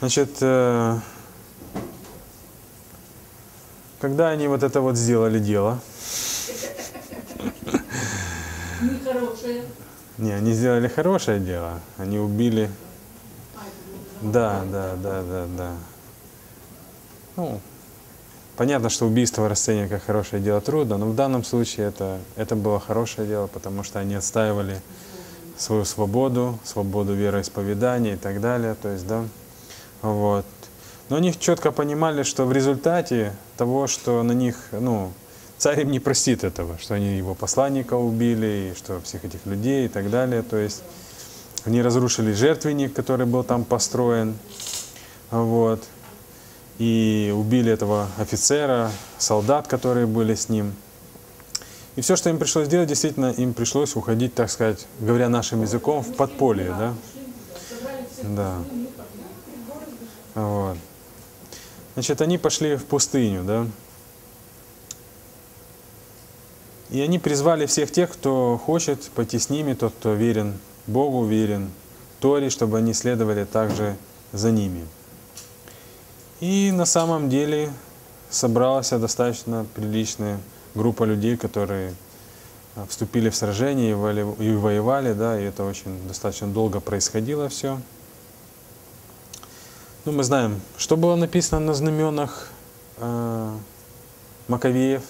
Значит, э, когда они вот это вот сделали дело, Нехорошее. не, они сделали хорошее дело, они убили, да, да, да, да, да. Ну, понятно, что убийство расценивать как хорошее дело трудно, но в данном случае это, это было хорошее дело, потому что они отстаивали свою свободу, свободу вероисповедания и так далее, то есть, да, вот. Но они четко понимали, что в результате того, что на них, ну, царь им не простит этого, что они его посланника убили, и что всех этих людей и так далее, то есть они разрушили жертвенник, который был там построен, вот, и убили этого офицера, солдат, которые были с ним. И все, что им пришлось делать, действительно, им пришлось уходить, так сказать, говоря нашим языком, в подполье, да? Да. Вот. Значит, они пошли в пустыню, да? И они призвали всех тех, кто хочет пойти с ними, тот, кто верен Богу, верен Торе, чтобы они следовали также за ними. И на самом деле собралась достаточно приличная группа людей, которые а, вступили в сражение и воевали, да, и это очень достаточно долго происходило все. Ну, мы знаем, что было написано на знаменах э, Маковеев.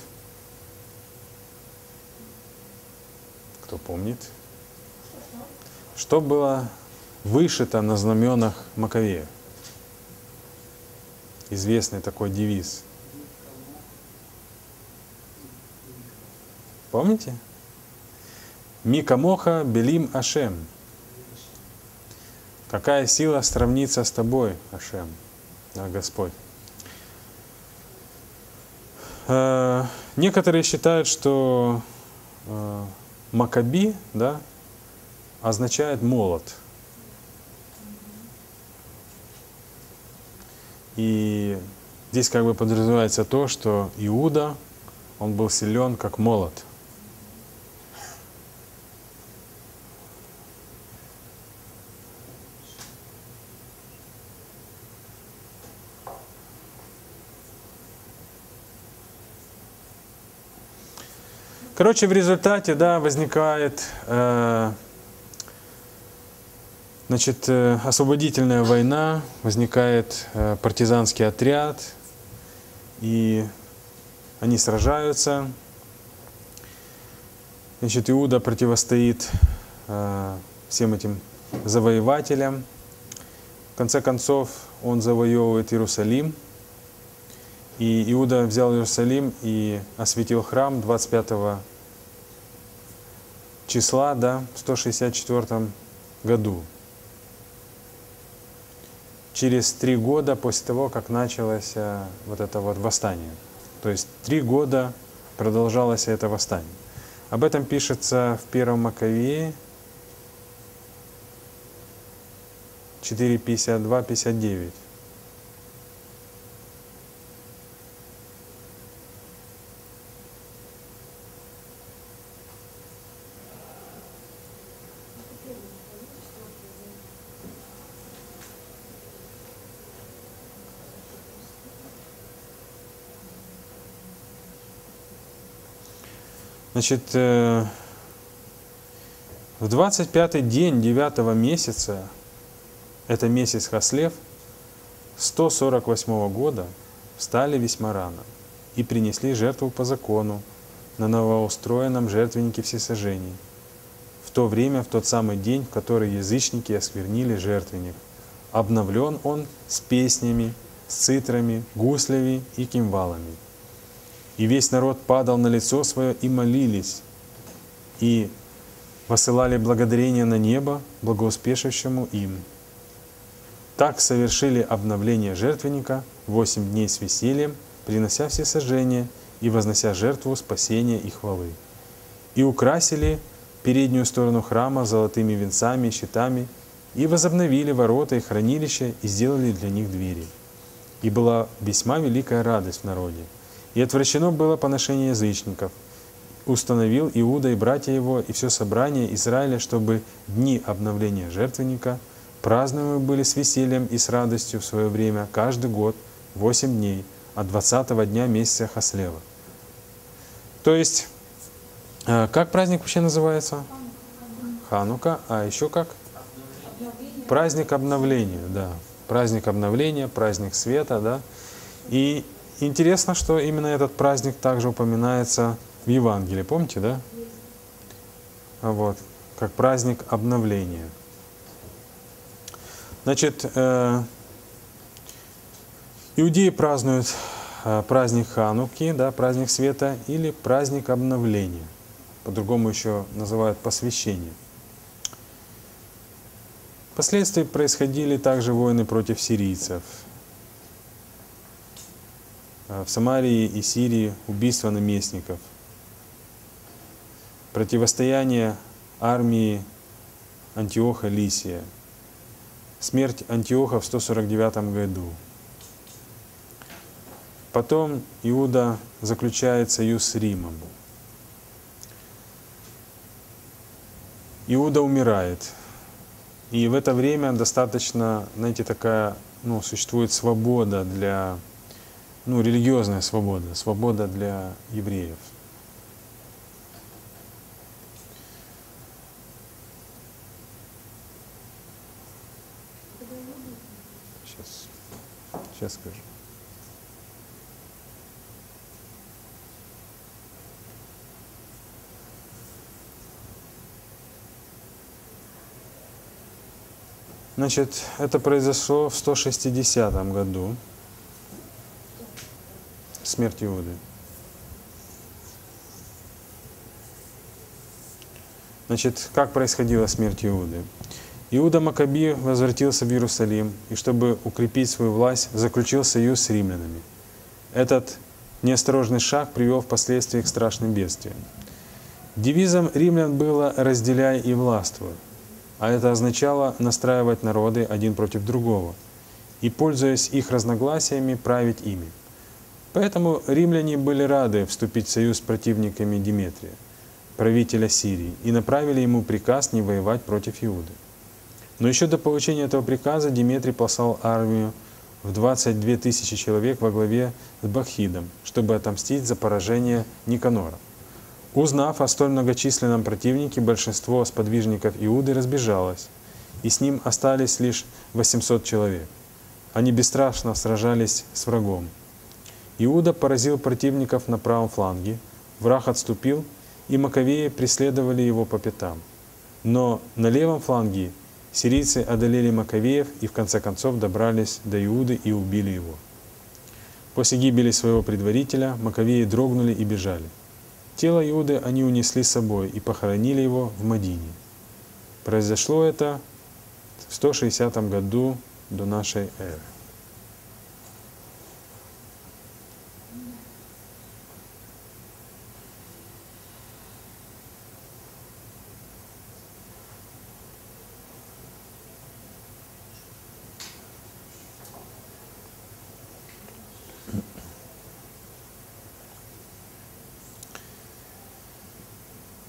Кто помнит? Что было вышито на знаменах Маковеев? Известный такой девиз. Помните? Мика Моха Белим Ашем. Какая сила сравнится с тобой, Ашем, да, Господь? Э, Некоторые считают, что э, Макаби, да, означает молот. И здесь как бы подразумевается то, что Иуда, он был силен как молот. Короче, в результате, да, возникает э, значит, э, освободительная война, возникает э, партизанский отряд, и они сражаются. Значит, Иуда противостоит э, всем этим завоевателям. В конце концов, он завоевывает Иерусалим. И Иуда взял Иерусалим и осветил храм 25 числа, да, в 164 году. Через три года после того, как началось э, вот это вот восстание. То есть три года продолжалось это восстание. Об этом пишется в первом Маковее 4.52-59. Значит, э, в 25-й день 9 месяца, это месяц Хаслев, 148 года, встали весьма рано и принесли жертву по закону на новоустроенном жертвеннике всесожжений. В то время, в тот самый день, в который язычники осквернили жертвенник. Обновлен он с песнями, с цитрами, гуслями и кимвалами. И весь народ падал на лицо свое и молились, и посылали благодарение на небо, благоуспешившему им. Так совершили обновление жертвенника восемь дней с весельем, принося все сожжения и вознося жертву спасения и хвалы. И украсили переднюю сторону храма золотыми венцами щитами, и возобновили ворота и хранилища, и сделали для них двери. И была весьма великая радость в народе. И отвращено было поношение язычников. Установил Иуда и братья его, и все собрание Израиля, чтобы дни обновления жертвенника празднуемы были с весельем и с радостью в свое время каждый год, 8 дней, от 20 дня месяца Хаслева. То есть, э, как праздник вообще называется? Ханука, а еще как? Праздник обновления, да. Праздник обновления, праздник света, да. И интересно, что именно этот праздник также упоминается в Евангелии, помните, да? Вот, как праздник обновления. Значит, э, иудеи празднуют э, праздник Хануки, да, праздник света, или праздник обновления. По-другому еще называют посвящение. Впоследствии происходили также войны против сирийцев. Э, В Самарии и Сирии убийства наместников. Противостояние армии Антиоха Лисия. Смерть Антиоха в 149 году. Потом Иуда заключает союз с Римом. Иуда умирает. И в это время достаточно, знаете, такая, ну, существует свобода для, ну, религиозная свобода, свобода для евреев. Сейчас, сейчас скажу. Значит, это произошло в 160 году. Смерть Иуды. Значит, как происходила смерть Иуды? Иуда Макаби возвратился в Иерусалим и, чтобы укрепить свою власть, заключил союз с римлянами. Этот неосторожный шаг привел впоследствии к страшным бедствиям. Девизом римлян было «разделяй и властвуй», а это означало настраивать народы один против другого и, пользуясь их разногласиями, править ими. Поэтому римляне были рады вступить в союз с противниками Диметрия, правителя Сирии, и направили ему приказ не воевать против Иуды. Но еще до получения этого приказа Диметрий послал армию в 22 тысячи человек во главе с Бахидом, чтобы отомстить за поражение Никанора. Узнав о столь многочисленном противнике, большинство сподвижников Иуды разбежалось, и с ним остались лишь 800 человек. Они бесстрашно сражались с врагом. Иуда поразил противников на правом фланге, враг отступил, и маковеи преследовали его по пятам. Но на левом фланге сирийцы одолели маковеев и в конце концов добрались до Иуды и убили его. После гибели своего предварителя маковеи дрогнули и бежали. Тело Иуды они унесли с собой и похоронили его в Мадине. Произошло это в 160 году до нашей эры.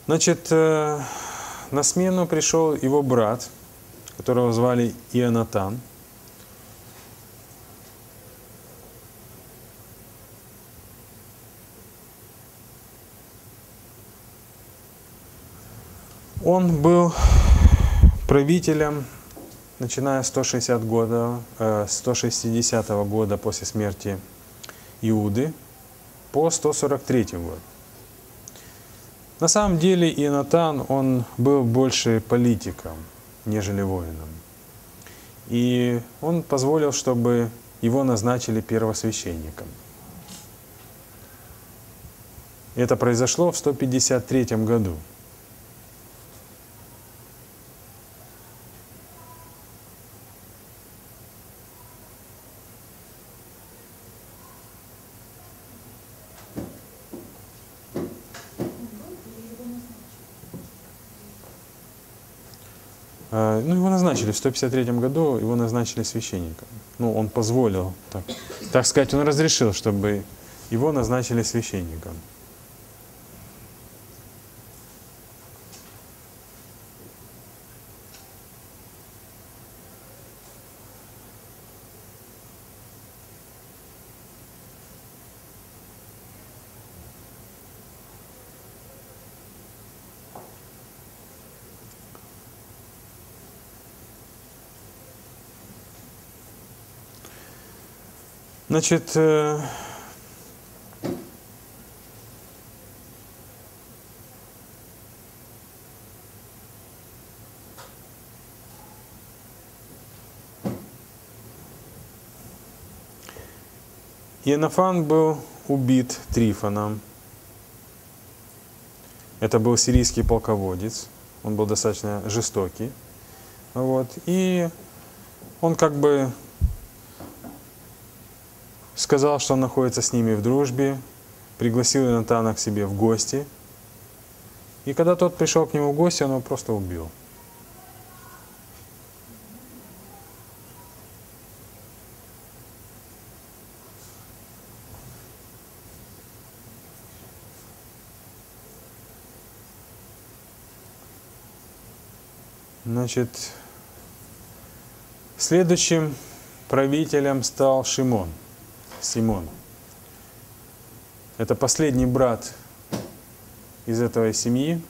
Значит, э, на смену пришел его брат, которого звали Ионатан. Он был правителем, начиная с 160 года, э, 160 года после смерти Иуды по 143 год. На самом деле Ионатан, он был больше политиком, нежели воином. И он позволил, чтобы его назначили первосвященником. Это произошло в 153 году. А, Ну, его назначили в 153 году, его назначили священником. Ну, он позволил, так, так сказать, он разрешил, чтобы его назначили священником. Значит, э, Иенофан был убит Трифоном. Это был сирийский полководец. Он был достаточно жестокий. Вот. И он как бы сказал, что он находится с ними в дружбе, пригласил Ионатана к себе в гости. И когда тот пришел к нему в гости, он его просто убил. Значит, следующим правителем стал Шимон, Симон. Это последний брат из этой семьи.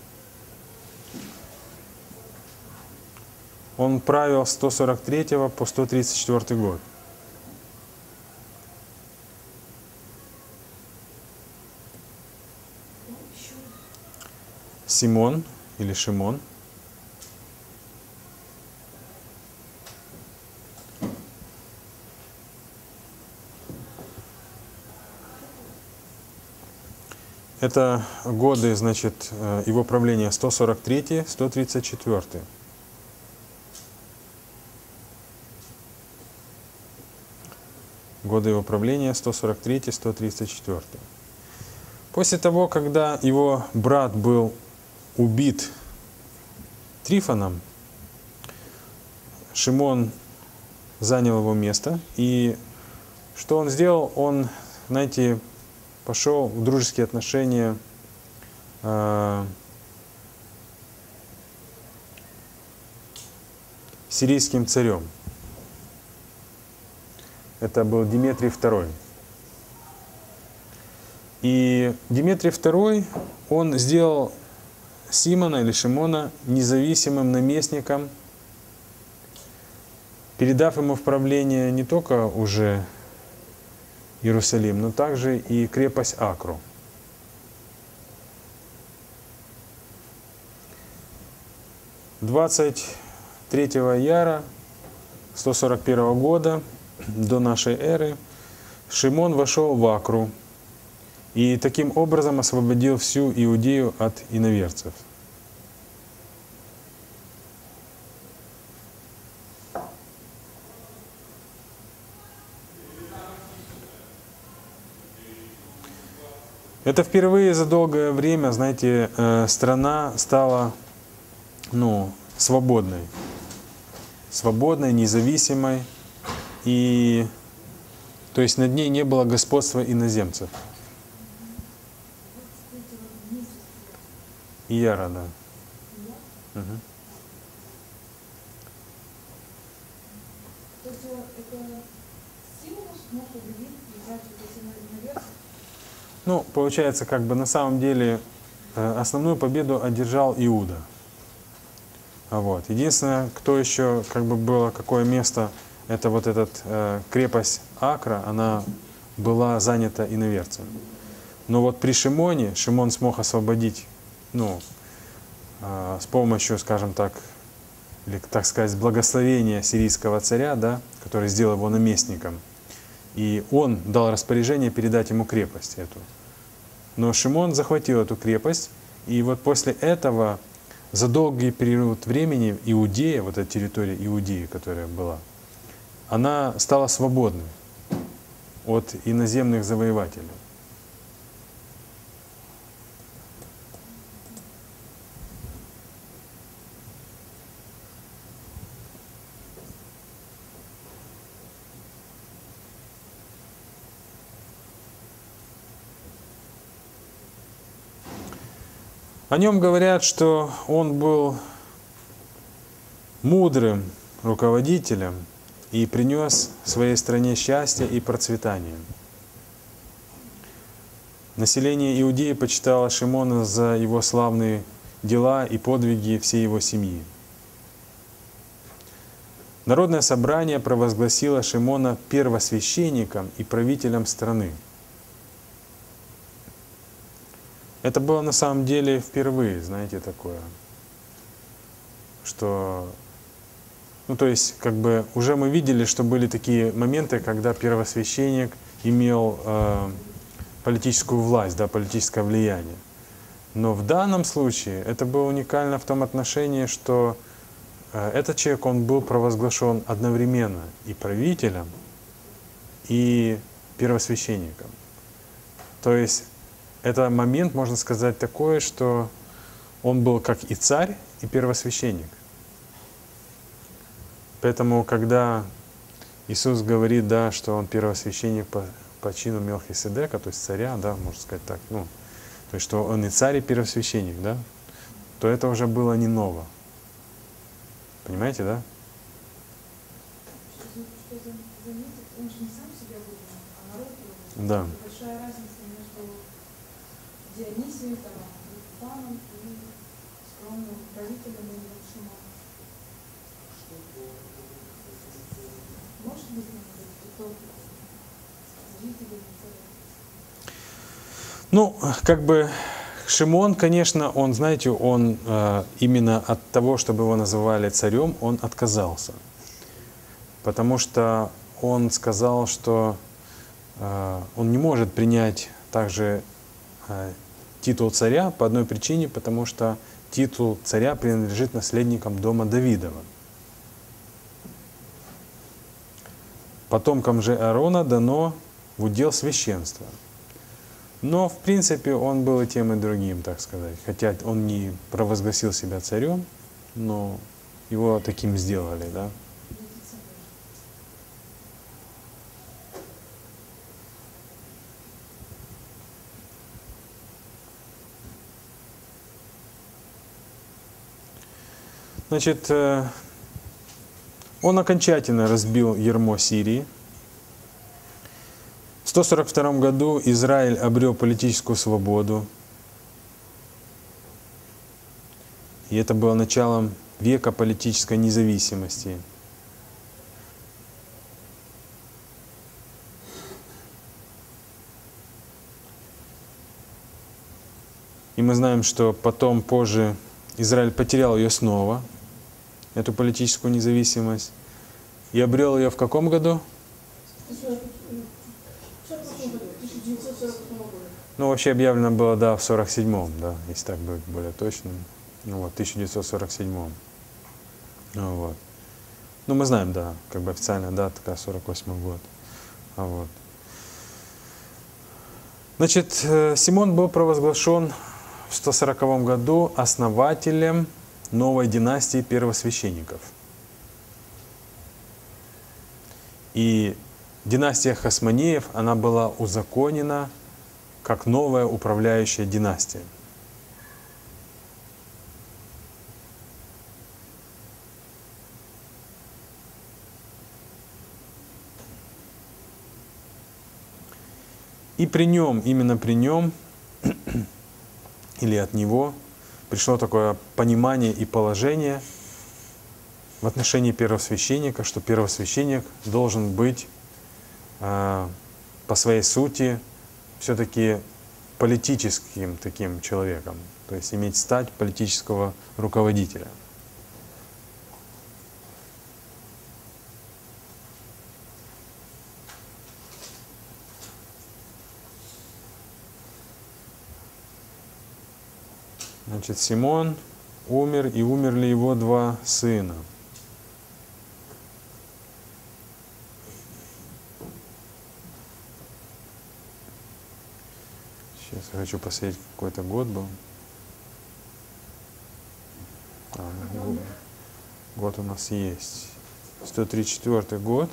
Он правил с 143 по 134 год. Симон или Шимон – Это годы, значит, э, его правления 143-134. Годы его правления 143-134. После того, когда его брат был убит Трифоном, Шимон занял его место. И что он сделал? Он, знаете, пошел в дружеские отношения э, сирийским царем. Это был Дмитрий II. И Дмитрий II, он сделал Симона или Шимона независимым наместником, передав ему в правление не только уже Иерусалим, но также и крепость Акру. Двадцать третьего яра 141 года до нашей эры Шимон вошел в Акру и таким образом освободил всю Иудею от иноверцев – Это впервые за долгое время, знаете, э, страна стала ну, свободной. Свободной, независимой. И то есть над ней не было господства иноземцев. Ияра, да. Угу. То есть это сила вот эти ну, получается, как бы на самом деле э, основную победу одержал Иуда. Вот. Единственное, кто еще, как бы было, какое место, это вот эта э, крепость Акра, она была занята иноверцем. Но вот при Шимоне, Шимон смог освободить, ну, э, с помощью, скажем так, или, так сказать, благословения сирийского царя, да, который сделал его наместником. И он дал распоряжение передать ему крепость эту. Но Шимон захватил эту крепость, и вот после этого за долгий период времени Иудея, вот эта территория Иудеи, которая была, она стала свободной от иноземных завоевателей. О нем говорят, что он был мудрым руководителем и принес своей стране счастье и процветание. Население Иудеи почитало Шимона за его славные дела и подвиги всей его семьи. Народное собрание провозгласило Шимона первосвященником и правителем страны. Это было на самом деле впервые, знаете, такое, что, ну то есть, как бы уже мы видели, что были такие моменты, когда первосвященник имел э, политическую власть, да, политическое влияние. Но в данном случае это было уникально в том отношении, что э, этот человек, он был провозглашен одновременно и правителем, и первосвященником. То есть это момент, можно сказать, такой, что он был как и царь, и первосвященник. Поэтому, когда Иисус говорит, да, что он первосвященник по, по чину Мелхиседека, то есть царя, да, можно сказать так, ну, то есть, что он и царь, и первосвященник, да, то это уже было не ново. Понимаете, да? Что, что за- заметить, он же не сам себя выбрал, а народ его выбрал. Да. И Большая разница между Дионисием, там, Епифаном и скромным правителем или Шимоном. Может быть, кто зрители или царь? Ну, как бы Шимон, конечно, он, знаете, он э, именно от того, чтобы его называли царем, он отказался. Потому что он сказал, что э, он не может принять также э, титул царя по одной причине, потому что титул царя принадлежит наследникам дома Давидова. Потомкам же Аарона дано в удел священства. Но, в принципе, он был и тем, и другим, так сказать. Хотя он не провозгласил себя царем, но его таким сделали, да. Значит, э, он окончательно разбил ермо Сирии. В 142 году Израиль обрел политическую свободу. И это было началом века политической независимости. И мы знаем, что потом, позже, Израиль потерял ее снова, эту политическую независимость, и обрел ее в каком году? В 1948 году, 1948 года. Ну, вообще объявлено было, да, в 47-м, да, если так быть более точным. Ну вот, 1947-м. Ну, вот. Ну, мы знаем, да, как бы официальная дата такая, 48 год. А вот. Значит, э, Симон был провозглашен в 140 году основателем новой династии первосвященников. И династия Хасманеев, она была узаконена как новая управляющая династия. И при нем, именно при нем, или от него, пришло такое понимание и положение в отношении первосвященника, что первосвященник должен быть э, по своей сути все-таки политическим таким человеком, то есть иметь стать политического руководителя. Значит, Симон умер, и умерли его два сына. Сейчас я хочу посмотреть, какой-то год был. А, год у нас есть. 134 год.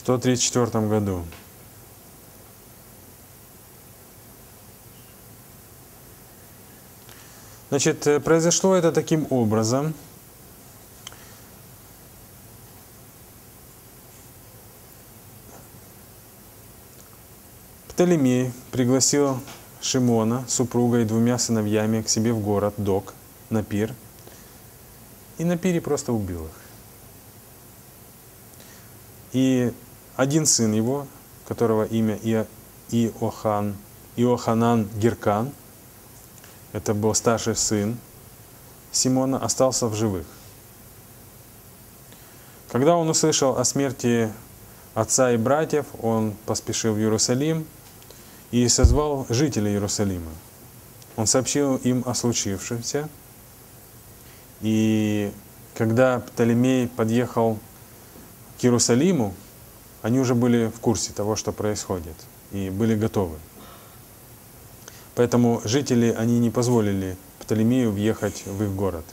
134 году. Значит, э, произошло это таким образом. Птолемей пригласил Шимона, супруга и двумя сыновьями к себе в город Док на пир. И на пире просто убил их. И один сын его, которого имя Ио- Иохан, Иоханан Геркан, это был старший сын Симона, остался в живых. Когда он услышал о смерти отца и братьев, он поспешил в Иерусалим и созвал жителей Иерусалима. Он сообщил им о случившемся. И когда Птолемей подъехал к Иерусалиму, они уже были в курсе того, что происходит, и были готовы. Поэтому жители, они не позволили Птолемею въехать в их город.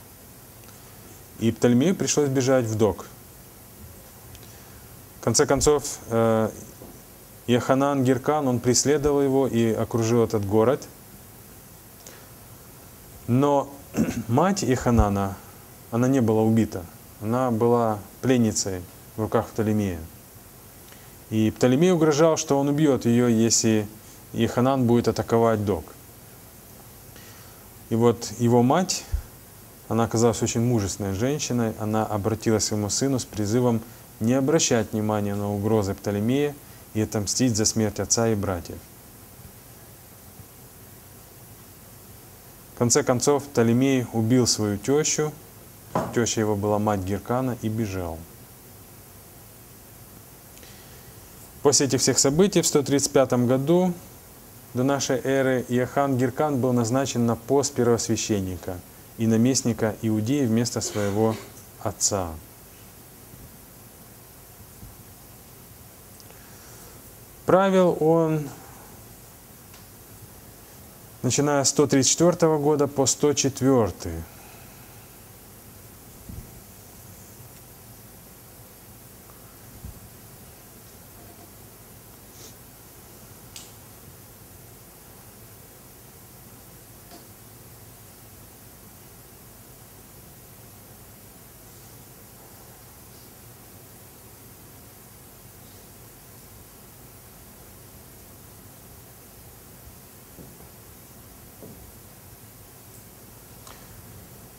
И Птолемею пришлось бежать в Док. В конце концов, э, Иоханан Геркан, он преследовал его и окружил этот город. Но мать Иоханана, она не была убита. Она была пленницей в руках Птолемея. И Птолемей угрожал, что он убьет ее, если Иоханан будет атаковать Док. И вот его мать, она оказалась очень мужественной женщиной, она обратилась к своему сыну с призывом не обращать внимания на угрозы Птолемея и отомстить за смерть отца и братьев. В конце концов, Птолемей убил свою тещу, теща его была мать Геркана, и бежал. После этих всех событий в 135 году до нашей эры Иоанн Геркан был назначен на пост первосвященника и наместника Иудеи вместо своего отца. Правил он, начиная с 134 года по 104.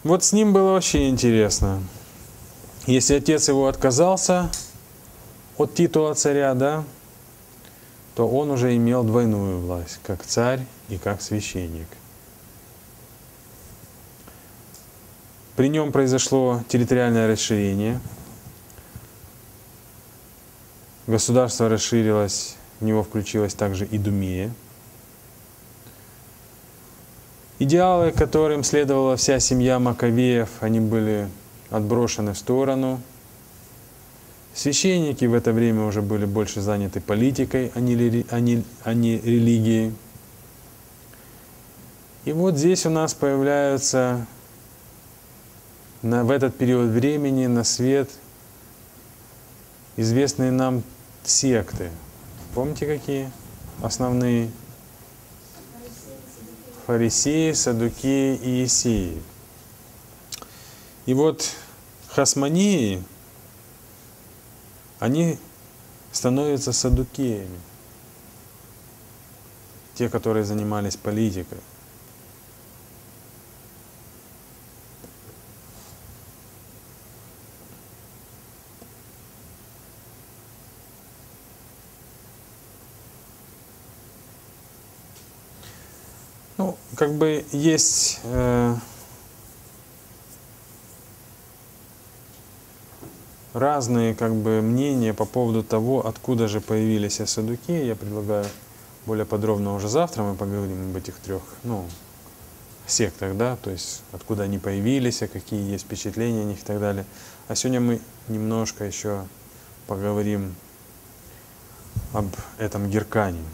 Вот с ним было вообще интересно. Если отец его отказался от титула царя, да, то он уже имел двойную власть, как царь и как священник. При нем произошло территориальное расширение. Государство расширилось, в него включилась также Идумея. Идеалы, которым следовала вся семья Маковеев, они были отброшены в сторону. Священники в это время уже были больше заняты политикой, а не, а не- а не религией. И вот здесь у нас появляются на, в этот период времени на свет известные нам секты. Помните какие основные? Фарисеи, садукеи и есеи. И вот хасманеи, они становятся садукеями. Те, которые занимались политикой. Ну, как бы есть э, разные как бы мнения по поводу того, откуда же появились садуки. Я предлагаю более подробно уже завтра мы поговорим об этих трех, ну, сектах, да, то есть откуда они появились, а какие есть впечатления о них и так далее. А сегодня мы немножко еще поговорим об этом Геркане.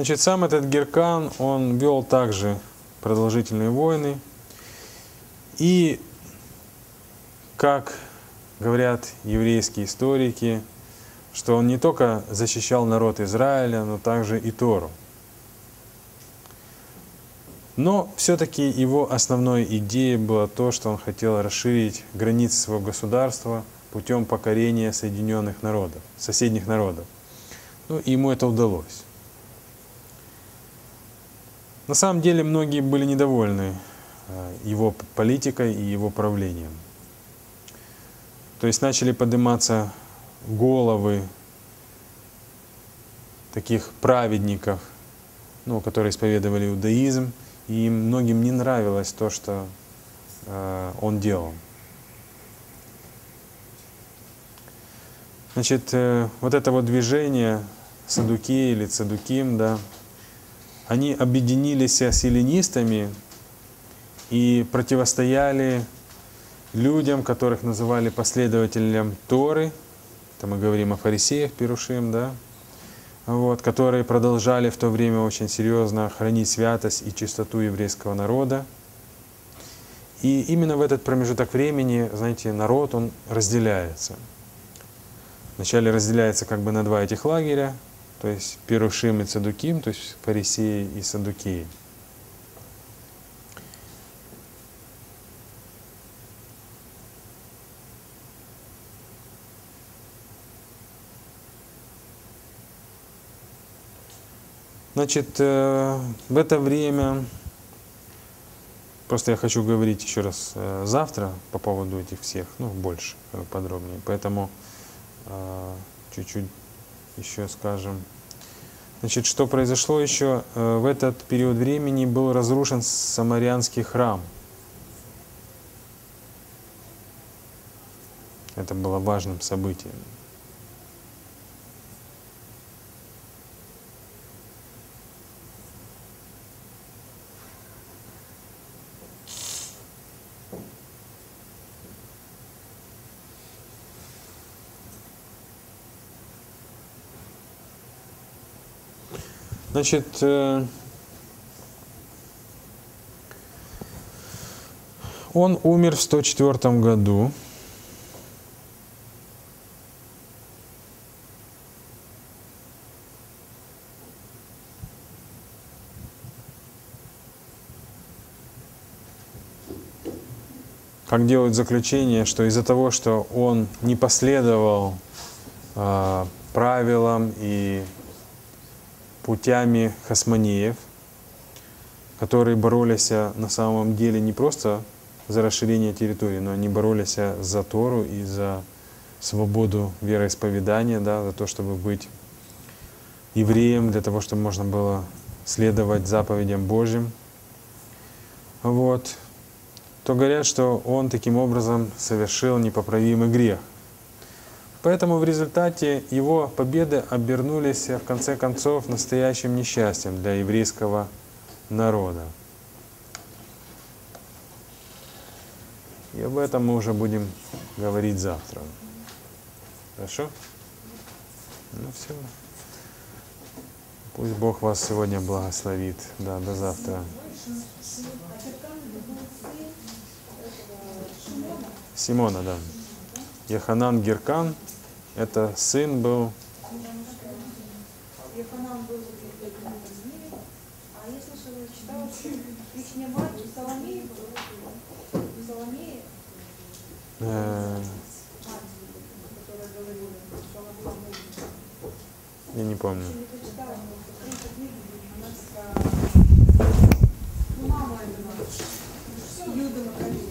Значит, сам этот Геркан, он вел также продолжительные войны. И как говорят еврейские историки, что он не только защищал народ Израиля, но также и Тору. Но все-таки его основной идеей было то, что он хотел расширить границы своего государства путем покорения соединенных народов, соседних народов. Ну, и ему это удалось. На самом деле многие были недовольны э, его политикой и его правлением. То есть начали подниматься головы таких праведников, ну, которые исповедовали иудаизм, и многим не нравилось то, что э, он делал. Значит, э, вот это вот движение Садуки или Цадуким, да, они объединились с эллинистами и противостояли людям, которых называли последователям Торы, это мы говорим о фарисеях, Пирушим, да, вот, которые продолжали в то время очень серьезно хранить святость и чистоту еврейского народа. И именно в этот промежуток времени, знаете, народ, он разделяется. Вначале разделяется как бы на два этих лагеря, то есть Пирушим и Цадуким, то есть фарисеи и садукеи. Значит, э, в это время, просто я хочу говорить еще раз э, завтра по поводу этих всех, ну, больше, э, подробнее, поэтому чуть-чуть еще скажем. Значит, что произошло еще? В этот период времени был разрушен Самарянский храм. Это было важным событием. Значит, э, он умер в 104 году. как делают заключение, что из-за того, что он не последовал э, правилам и путями хасманеев, которые боролись на самом деле не просто за расширение территории, но они боролись за Тору и за свободу вероисповедания, да, за то, чтобы быть евреем, для того, чтобы можно было следовать заповедям Божьим. Вот. То говорят, что он таким образом совершил непоправимый грех. Поэтому в результате его победы обернулись в конце концов настоящим несчастьем для еврейского народа. И об этом мы уже будем говорить завтра. Хорошо? Ну все. Пусть Бог вас сегодня благословит. Да, до завтра. Симона, да. Яханан Геркан – это сын был... Я не помню. Ну, мама этого Юда Макаревич.